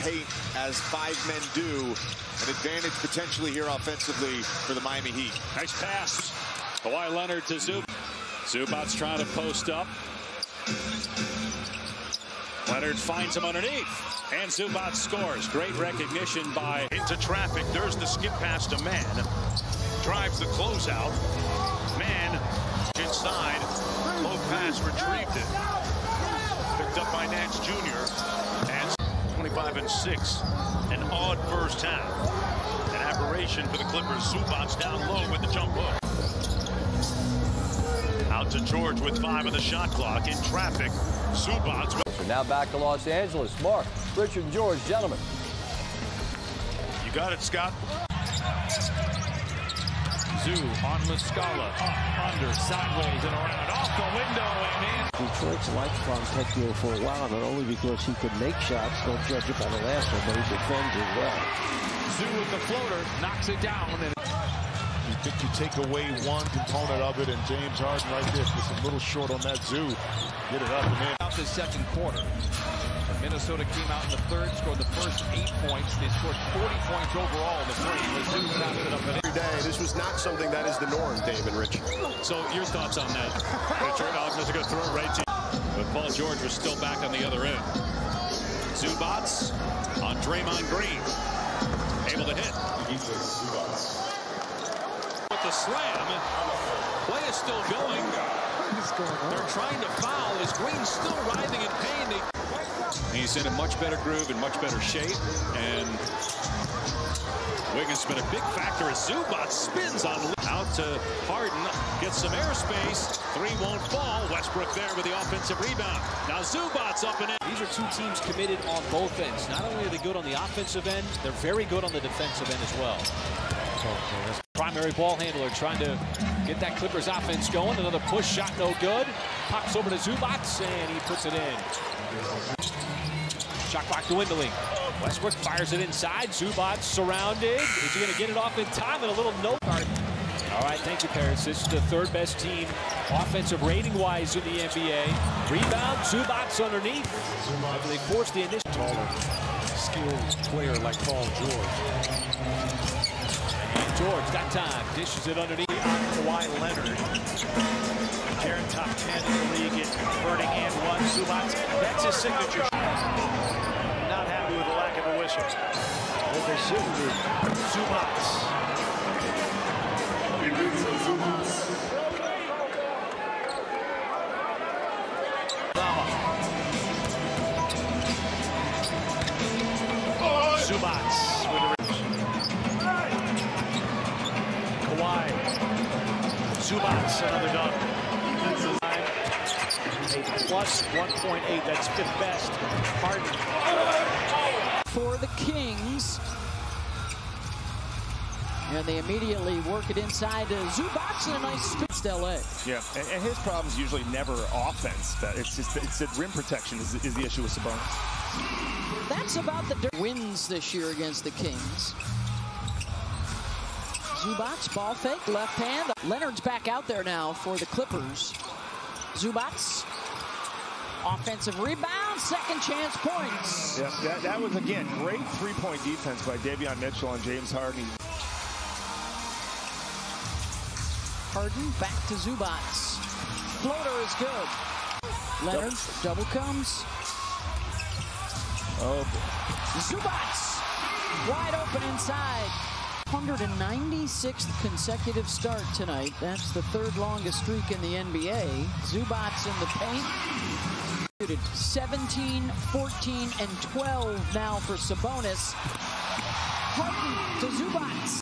paint as five men do. An advantage potentially here offensively for the Miami Heat. Nice pass. Kawhi Leonard to Zub. Zubac's trying to post up. Leonard finds him underneath. And Zubac scores. Great recognition by... Into traffic. There's the skip pass to Mann. Drives the closeout. Mann inside. Low pass retrieved it. Picked up by Nance Jr. And 25 and 6. An odd first half. An aberration for the Clippers. Zubac down low with the jump hook. Out to George with five on the shot clock. In traffic. Zubac. Now back to Los Angeles. Mark, Richard, and George, gentlemen. You got it, Scott. Zoo on Muscala. Up, under, sideways, and around. Off the window and in. Detroit's liked Fontecchio for a while, not only because he could make shots, don't judge it by the last one, but he defends as well. Zoo with the floater, knocks it down. And you think you take away one component of it, and James Harden right there just a little short on that zoo. Get it up and in. Out the second quarter. Minnesota came out in the third, scored the first eight points. They scored 40 points overall in the first. The Zoo it up at every day. This was not something that is the norm, Dave and Rich. So your thoughts on that, Richard? I'm just going to throw it right to. But Paul George was still back on the other end. Zubac on Draymond Green. Able to hit. With the slam. Play is still going. They're trying to foul as Green's still writhing in pain. They He's in a much better groove and much better shape. And Wiggins has been a big factor as Zubac spins on out to Harden. Gets some airspace. Three won't fall. Westbrook there with the offensive rebound. Now Zubac's up and in. These are two teams committed on both ends. Not only are they good on the offensive end, they're very good on the defensive end as well. Primary ball handler trying to get that Clippers offense going. Another push shot, no good. Pops over to Zubac, and he puts it in. Shot clock dwindling. Westbrook fires it inside. Zubac surrounded. Is he going to get it off in time? And a little no card. All right, thank you, Paris. This is the third best team offensive rating-wise in the NBA. Rebound, Zubac underneath. After they forced the initial. Taller, skilled player like Paul George. And George got time. Dishes it underneath on Kawhi Leonard. Jaren top 10 in the league in converting and one. Zubac, that's his signature. Not happy with the lack of a whistle. Well, they shouldn't be. With the Kawhi. Zubac, another dunk. A plus 1.8, that's fifth best. Harden. Kings. And they immediately work it inside to Zubac and a nice spin to LA. Yeah, and, and, his problem is usually never offense. That it's just it's the rim protection is, is the issue with Sabonis. That's about the wins this year against the Kings. Zubac, ball fake, left hand. Leonard's back out there now for the Clippers. Zubac, offensive rebound, second chance points. Yeah, that, that was, again, great three-point defense by Davion Mitchell and James Harden. Harden back to Zubac. Floater is good. Leonard, double comes. Oh. Zubac, wide open inside. 196th consecutive start tonight. That's the third longest streak in the NBA. Zubac in the paint. 17, 14, and 12 now for Sabonis. Harden to Zubac.